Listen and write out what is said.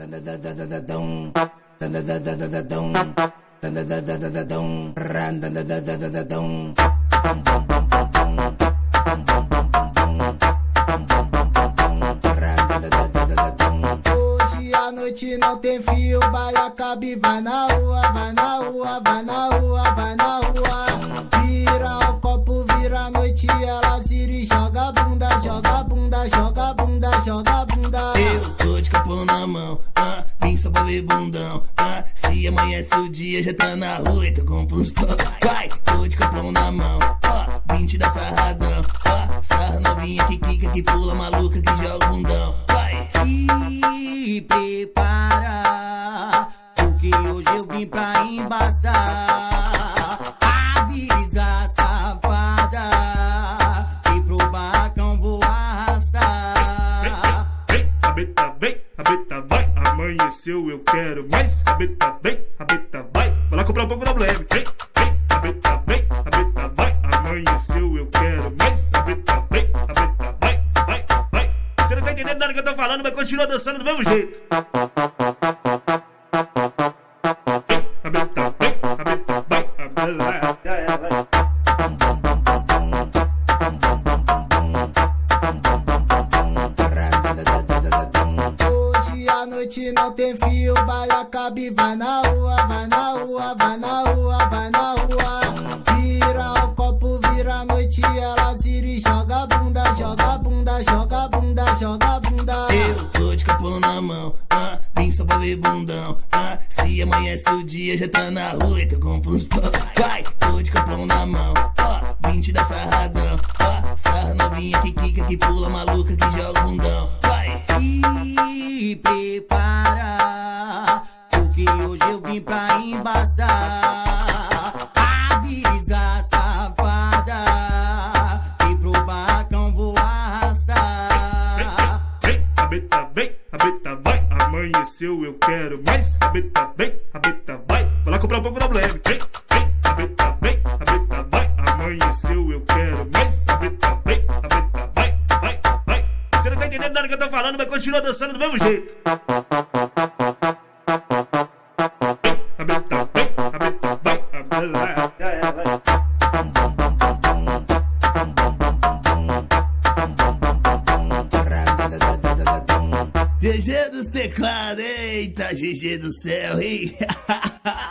Hoje a noite não tem fio, baila cabe, vai na rua, vai na rua, vai na rua, vai na rua. Mão, ah, vim só pra ver bundão, ah, se amanhece o dia já tá na rua, então compra uns pão. Vai, tô de capão na mão, ah, vim te dar sarradão, ah, sarra novinha que quica, que pula maluca, que joga bundão. Vai, Se prepara, porque hoje eu vim pra embaçar. Avisa safada, que pro barracão vou arrastar. Vem, rabeta, vem, rabeta, vai. Amanheceu, eu quero mais. Rabeta, vem, rabeta, vai. Vai lá comprar um pouco da Blame. Vem, vem, rabeta, vem, rabeta, vai. Amanheceu, eu quero mais. Rabeta, vem, rabeta, vai, vai, vai. Você não tá entendendo nada que eu tô falando, mas continua dançando do mesmo jeito. A noite não tem fio, baila cabe, vai na rua, vai na rua, vai na rua, vai na rua. Vira o copo, vira a noite, ela se joga bunda, joga bunda, joga bunda, joga bunda. eu tô de capão na mão, ah, vim só pra ver bundão, ah, se amanhece o dia já tá na rua, então compra uns pão. Vai, tô de capão na mão, ah, vim te dar sarradão, ah, sarra novinha que quica, que pula maluca, que joga bundão. Vai, Se prepara, porque hoje eu vim pra embaçar. Avisa safada, que pro barracão vou arrastar. Vem, rabeta, vem, rabeta, vai. Amanheceu, eu quero mais. Rabeta, vem, rabeta, vai. Vai lá comprar um pouco da Blame. Vem, vem, rabeta, vem, rabeta, vai. Amanheceu, que eu tô falando, mas continua dançando do mesmo jeito. GG dos teclados, eita, GG do céu, hein?